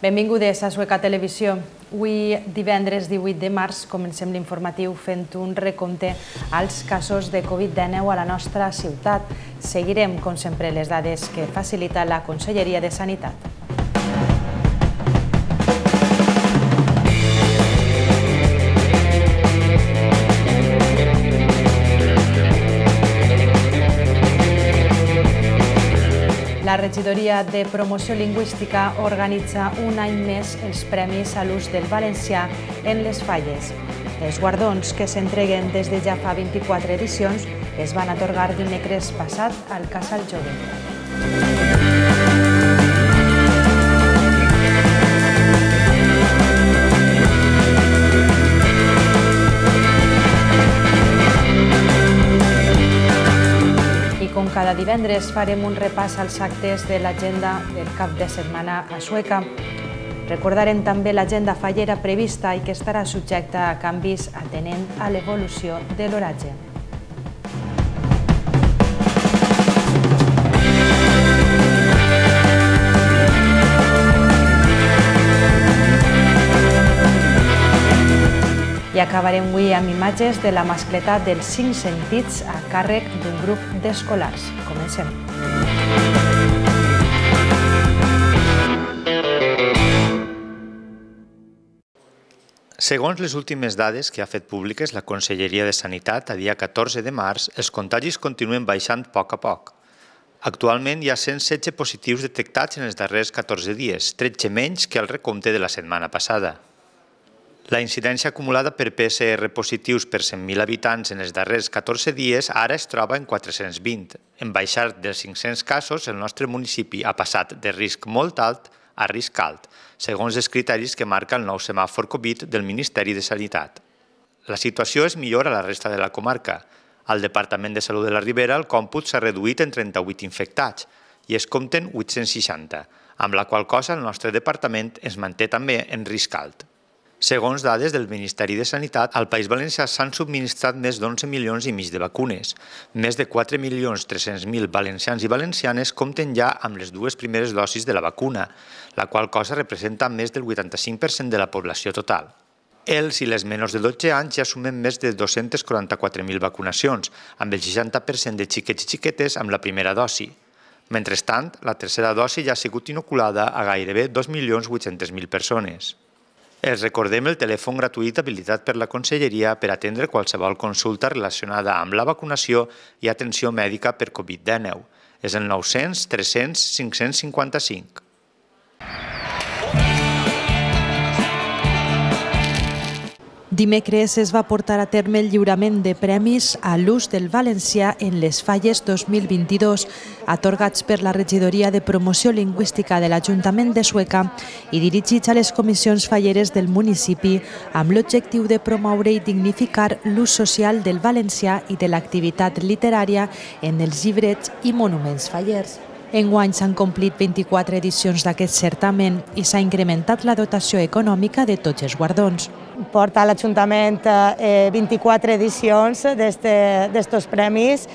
Benvingudes a Sueca Televisió. Avui, divendres 18 de març, comencem l'informatiu fent un recompte als casos de Covid-19 a la nostra ciutat. Seguirem, com sempre, les dades que facilita la Conselleria de Sanitat. Regidoria de promoció lingüística organitza un any més els Premis a l'ús del valencià en les falles. Els guardons que s'entreguen des de ja fa 24 edicions es van atorgar dimecres passat al Casal Jove. Cada divendres farem un repàs als actes de l'agenda del cap de setmana a Sueca. Recordarem també l'agenda fallera prevista i que estarà subjecta a canvis atenent a l'evolució de l'oratge. I acabarem avui amb imatges de la mascleta dels cinc sentits a càrrec d'un grup d'escolars. Comencem. Segons les últimes dades que ha fet públiques la Conselleria de Sanitat a dia 14 de març, els contagis continuen baixant a poc a poc. Actualment hi ha 116 positius detectats en els darrers 14 dies, 13 menys que el recompte de la setmana passada. La incidència acumulada per PCR positius per 100.000 habitants en els darrers 14 dies ara es troba en 420. En baixar dels 500 casos, el nostre municipi ha passat de risc molt alt a risc alt, segons els criteris que marca el nou semàfor Covid del Ministeri de Sanitat. La situació és millor a la resta de la comarca. Al Departament de Salut de la Ribera el còmput s'ha reduït en 38 infectats i es compten 860, amb la qual cosa el nostre departament es manté també en risc alt. Segons dades del Ministeri de Sanitat, al País Valencià s'han subministrat més d'11 milions i mig de vacunes. Més de 4 milions 300.000 valencians i valencianes compten ja amb les dues primeres dosis de la vacuna, la qual cosa representa més del 85% de la població total. Els i les menors de 12 anys ja sumen més de 244.000 vacunacions, amb el 60% de xiquets i xiquetes amb la primera dosi. Mentrestant, la tercera dosi ja ha sigut inoculada a gairebé 2.800.000 persones. Els recordem el telèfon gratuït habilitat per la Conselleria per atendre qualsevol consulta relacionada amb la vacunació i atenció mèdica per Covid-19. És el 900 300 555. Dimecres es va portar a terme el lliurament de premis a l'ús del valencià en les falles 2022, atorgats per la Regidoria de Promoció Lingüística de l'Ajuntament de Sueca i dirigits a les comissions falleres del municipi amb l'objectiu de promoure i dignificar l'ús social del valencià i de l'activitat literària en els llibrets i monuments fallers. Enguany s'han complit 24 edicions d'aquest certamen i s'ha incrementat la dotació econòmica de tots els guardons. Porta l'Ajuntament eh, 24 edicions d'estos premis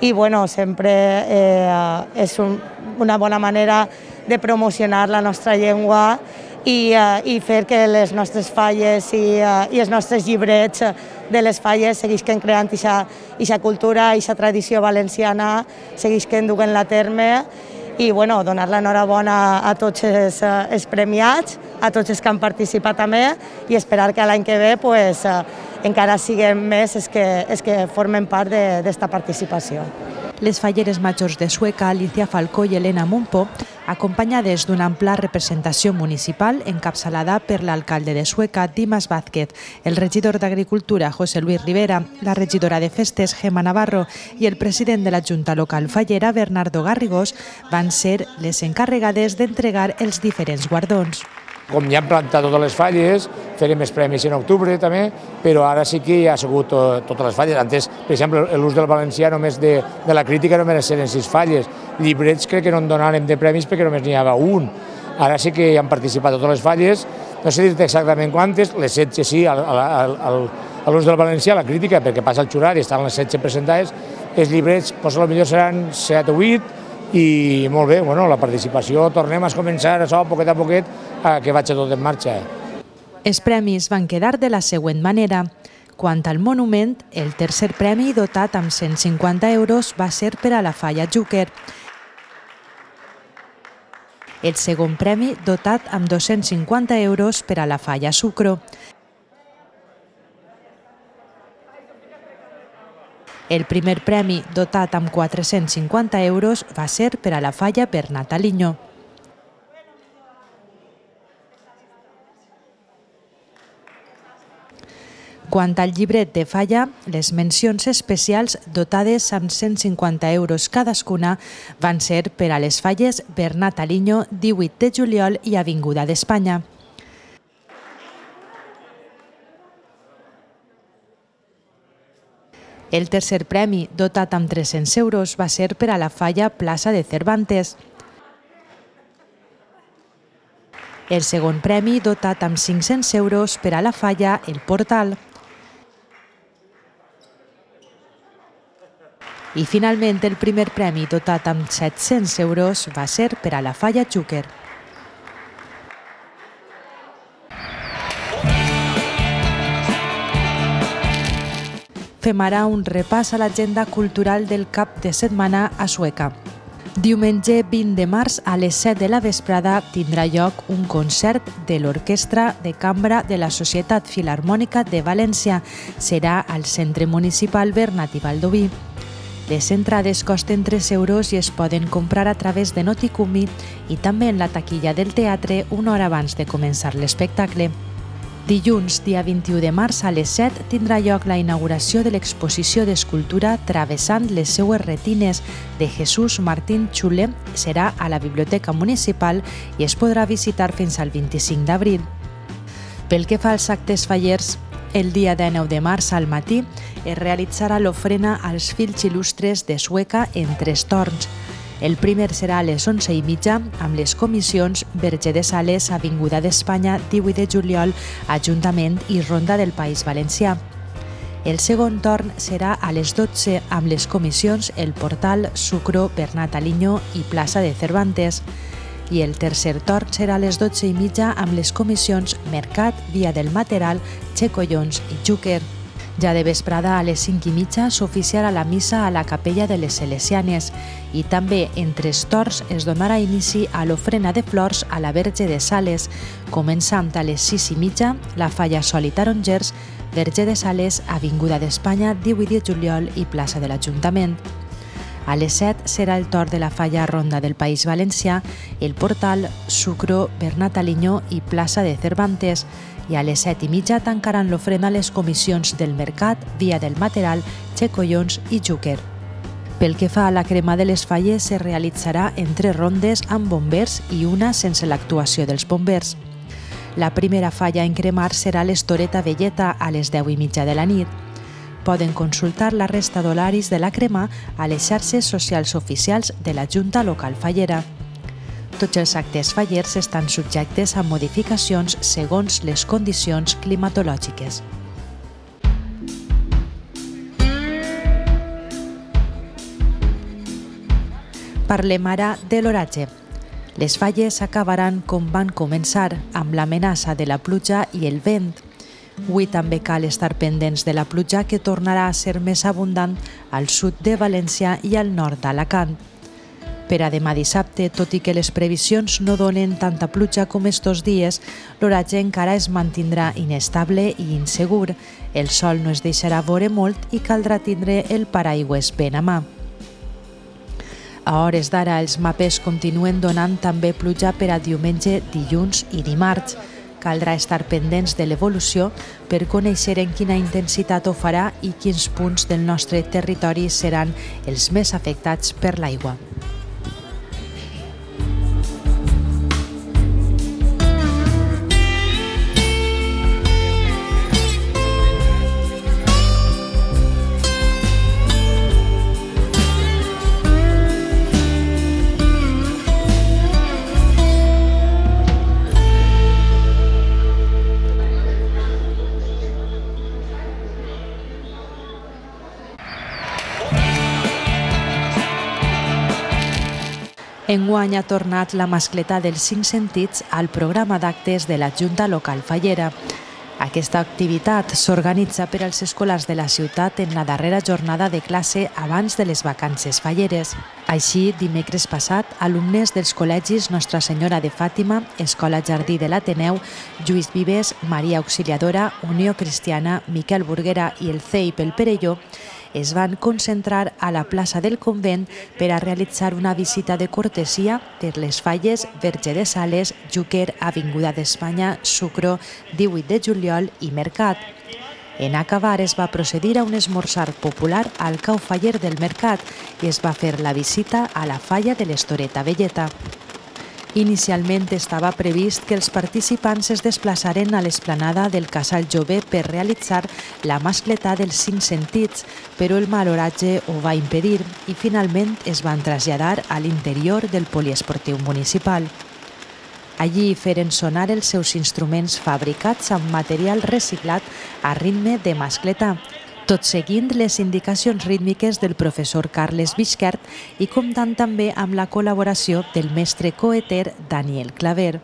i bueno, sempre eh, és un, una bona manera de promocionar la nostra llengua i, uh, i fer que les nostres falles i, uh, i els nostres llibrets de les falles seguisquen creant aquesta cultura, aquesta tradició valenciana, seguisquen duent la terme i bueno, donar l'enhorabona a tots els, els premiats, a tots els que han participat també i esperar que l'any que ve pues, encara siguin més els que, els que formen part d'esta participació. Les falleres majors de Sueca, Alicia Falcó i Elena Mumpo, acompanyades d'una ampla representació municipal encapçalada per l'alcalde de Sueca, Dimas Vázquez, el regidor d'Agricultura, José Luis Rivera, la regidora de Festes, Gemma Navarro, i el president de la Junta Local Fallera, Bernardo Garrigós, van ser les encarregades d'entregar els diferents guardons. Com ja hem plantat totes les falles, farem més premis en octubre també, però ara sí que ja ha sigut totes les falles. Antes, per exemple, l'ús del valencià només de, de la crítica només eren sis falles. Llibrets crec que no en donarem de premis perquè només n'hi havia un. Ara sí que hi han participat totes les falles, no sé dir exactament quantes, les 16 sí, a l'ús del valencià, la crítica, perquè passa el xurar i estan les 16 presentades, els llibrets, doncs, potser seran 7 o 8, i molt bé, bueno, la participació, tornem a començar això poquet a poquet a que vagi tot en marxa. Els premis van quedar de la següent manera. Quant al monument, el tercer premi dotat amb 150 euros va ser per a la falla Júquer. El segon premi dotat amb 250 euros per a la falla Sucro. El primer premi, dotat amb 450 euros, va ser per a la falla Bernat Aliño. Quant al llibret de falla, les mencions especials dotades amb 150 euros cadascuna van ser per a les falles Bernat Aliño, 18 de juliol i Avinguda d'Espanya. El tercer premi, dotat amb 300 euros, va ser per a la falla Plaça de Cervantes. El segon premi, dotat amb 500 euros, per a la falla El Portal. I finalment el primer premi, dotat amb 700 euros, va ser per a la falla Xúquer. fem ara un repàs a l'agenda cultural del cap de setmana a Sueca. Diumenge 20 de març a les 7 de la vesprada tindrà lloc un concert de l'Orquestra de Cambra de la Societat Filarmònica de València. Serà al Centre Municipal Bernat i Baldoví. Les entrades costen 3 euros i es poden comprar a través de Noticumi i també en la taquilla del teatre una hora abans de començar l'espectacle. Dilluns, dia 21 de març, a les 7, tindrà lloc la inauguració de l'exposició d'escultura Travessant les seues retines de Jesús Martín Xule. Serà a la Biblioteca Municipal i es podrà visitar fins al 25 d'abril. Pel que fa als actes fallers, el dia 19 de març al matí es realitzarà l'ofrena als fills il·lustres de Sueca en tres torns. El primer serà a les 11 i mitja amb les comissions Verger de Sales, Avinguda d'Espanya, 18 de juliol, Ajuntament i Ronda del País Valencià. El segon torn serà a les 12 amb les comissions El Portal, Sucro, Bernat Aliño i Plaça de Cervantes. I el tercer torn serà a les 12 i mitja amb les comissions Mercat, Via del Material, Xecollons i Júquer. Ja de vesprada a les 5 i mitja s'oficiarà la missa a la capella de les Celesianes i també en tres torns es donarà inici a l'ofrena de flors a la Verge de Sales, començant a les 6 i mitja la falla Sol i Tarongers, Verge de Sales, Avinguda d'Espanya, 18 de juliol i plaça de l'Ajuntament. A les 7 serà el torn de la falla Ronda del País Valencià, el Portal, Sucro, Bernat Aliño i plaça de Cervantes, i a les 7 i mitja tancaran l'ofrena les comissions del Mercat, Via del Material, Xecollons i Júquer. Pel que fa a la crema de les falles, se realitzarà en tres rondes amb bombers i una sense l'actuació dels bombers. La primera falla en cremar serà l'Estoreta Velleta a les 10 i mitja de la nit. Poden consultar la resta d'holaris de la crema a les xarxes socials oficials de la Junta Local Fallera. Tots els actes fallers estan subjectes a modificacions segons les condicions climatològiques. Parlem ara de l'oratge. Les falles acabaran com van començar, amb l'amenaça de la pluja i el vent. Avui també cal estar pendents de la pluja que tornarà a ser més abundant al sud de València i al nord d'Alacant. Per a demà dissabte, tot i que les previsions no donen tanta pluja com estos dies, l'oratge encara es mantindrà inestable i insegur. El sol no es deixarà veure molt i caldrà tindre el paraigües ben a mà. A hores d'ara, els mapes continuen donant també pluja per a diumenge, dilluns i dimarts. Caldrà estar pendents de l'evolució per conèixer en quina intensitat ho farà i quins punts del nostre territori seran els més afectats per l'aigua. Enguany ha tornat la mascletà dels cinc sentits al programa d'actes de la Junta Local Fallera. Aquesta activitat s'organitza per als escolars de la ciutat en la darrera jornada de classe abans de les vacances falleres. Així, dimecres passat, alumnes dels col·legis Nostra Senyora de Fàtima, Escola Jardí de l'Ateneu, Lluís Vives, Maria Auxiliadora, Unió Cristiana, Miquel Burguera i el CEI pel Perelló es van concentrar a la plaça del convent per a realitzar una visita de cortesia per les falles Verge de Sales, Júquer, Avinguda d'Espanya, Sucro, 18 de juliol i Mercat. En acabar es va procedir a un esmorzar popular al cau faller del Mercat i es va fer la visita a la falla de l'Estoreta Velleta. Inicialment estava previst que els participants es desplaçaren a l'esplanada del Casal Jove per realitzar la mascletà dels cinc sentits, però el mal oratge ho va impedir i finalment es van traslladar a l'interior del poliesportiu municipal. Allí feren sonar els seus instruments fabricats amb material reciclat a ritme de mascletà, tot seguint les indicacions rítmiques del professor Carles Bisquert i comptant també amb la col·laboració del mestre coeter Daniel Claver.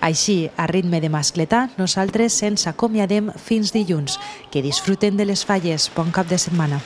Així, a ritme de mascletà, nosaltres ens acomiadem fins dilluns. Que disfruten de les falles. Bon cap de setmana.